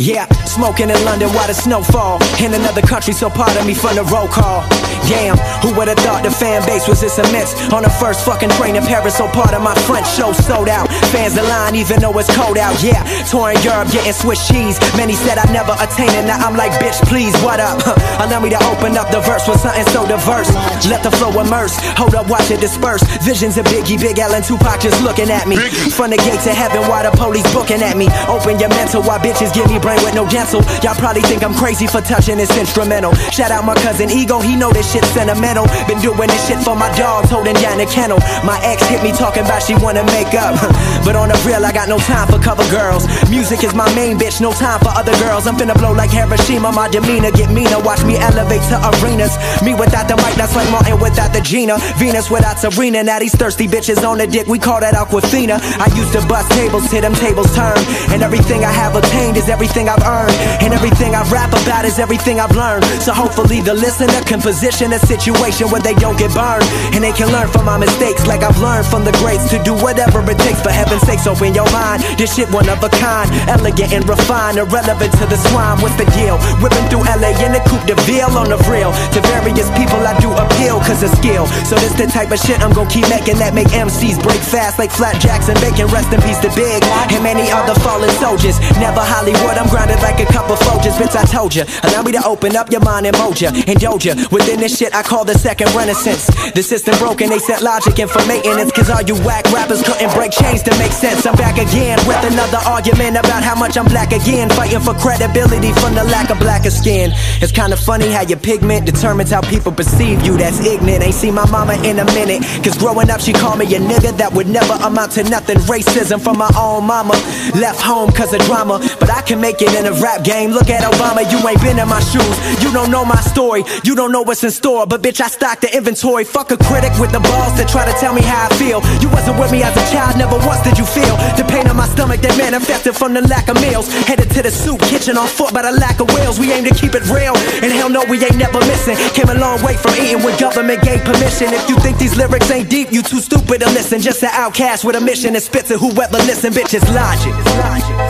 Yeah, smoking in London while the snow fall. In another country, so part of me from the roll call. Damn, who would've thought the fan base was this immense? On the first fucking train in Paris, so part of my French show sold out. Fans line even though it's cold out. Yeah, touring Europe, getting Swiss cheese. Many said I never attain it, now I'm like, bitch, please, what up? Allow me to open up the verse with something so diverse. Let the flow immerse. Hold up, watch it disperse. Visions of Biggie, Big L, and Tupac just looking at me. From the gate of heaven, while the police booking at me. Open your mental while bitches give me brain with no gentle. Y'all probably think I'm crazy for touching this instrumental. Shout out my cousin Ego, he know this shit sentimental. Been doing this shit for my dogs, holding down the kennel. My ex hit me talking about she wanna make up. but on the real, I got no time for cover girls. Music is my main bitch, no time for other girls. I'm finna blow like Hiroshima, my demeanor get meaner. Watch me elevate to arenas. Me without the mic, that's like Martin without the Gina. Venus without Serena. Now these thirsty bitches on the dick, we call that Aquafina. I used to bust tables, hit them tables turn. And everything I have attained is everything I've earned. And everything I rap about is everything I've learned. So hopefully the listener can position a situation where they don't get burned. And they can learn from my mistakes like I've learned from the greats to do whatever it takes. For heaven's sakes, open your mind. This shit one of a kind, elegant and refined, irrelevant to the swine. What's the deal? Whipping through LA in the coupe de ville on the real. To various people I do appeal cause of skill. So this the type of shit I'm gonna keep making that make MCs break fast like flapjacks and bacon. Rest in peace to Big and many other fallen soldiers. Never Hollywood, I'm grounded like a Bitch, I told ya. Allow me to open up your mind and mold ya. Indulge ya. Within this shit I call the second renaissance. The system broken, they set logic in for maintenance. Cause all you whack rappers couldn't break chains to make sense. I'm back again with another argument about how much I'm black again. Fighting for credibility from the lack of blacker skin. It's kinda funny how your pigment determines how people perceive you. That's ignorant. Ain't seen my mama in a minute. Cause growing up, she called me a nigga that would never amount to nothing. Racism from my own mama. Left home cause of drama. But I can make it in a rap game. Look at Obama, you ain't been in my shoes. You don't know my story. You don't know what's in store. But bitch, I stock the inventory. Fuck a critic with the balls that try to tell me how I feel. You wasn't with me as a child, never once did you feel the pain on my stomach that manifested from the lack of meals. Headed to the soup kitchen on foot by the lack of wheels. We aim to keep it real. And hell no, we ain't never missing. Came a long way from eating when government gave permission. If you think these lyrics ain't deep, you too stupid to listen. Just an outcast with a mission and spits it. Whoever listen, bitch, it's logic. It's logic.